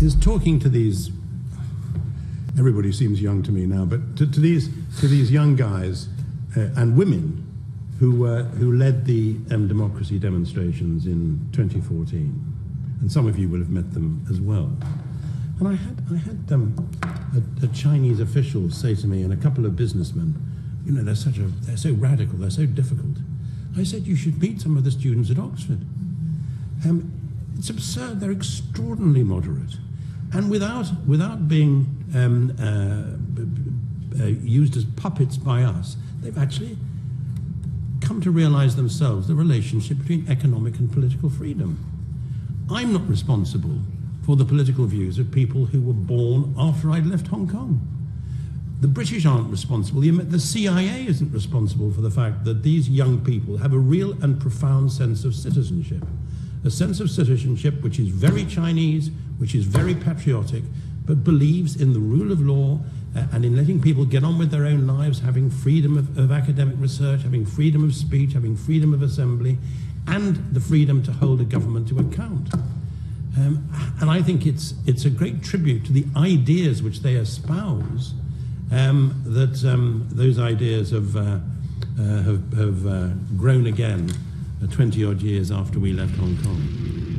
is talking to these. Everybody seems young to me now, but to, to these to these young guys uh, and women who uh, who led the um, democracy demonstrations in 2014, and some of you will have met them as well. And I had I had um, a, a Chinese official say to me, and a couple of businessmen, you know, they're such a they're so radical, they're so difficult. I said you should meet some of the students at Oxford. Um, it's absurd. They're extraordinarily moderate, and without without being um, uh, uh, used as puppets by us, they've actually come to realize themselves the relationship between economic and political freedom. I'm not responsible for the political views of people who were born after I'd left Hong Kong. The British aren't responsible. The CIA isn't responsible for the fact that these young people have a real and profound sense of citizenship a sense of citizenship which is very Chinese, which is very patriotic, but believes in the rule of law uh, and in letting people get on with their own lives, having freedom of, of academic research, having freedom of speech, having freedom of assembly, and the freedom to hold a government to account. Um, and I think it's, it's a great tribute to the ideas which they espouse um, that um, those ideas have, uh, uh, have, have uh, grown again 20 odd years after we left Hong Kong.